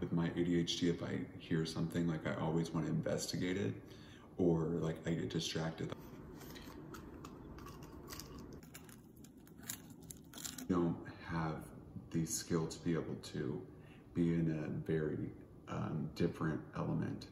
with my ADHD, if I hear something, like I always want to investigate it or like I get distracted. don't have the skill to be able to be in a very um, different element.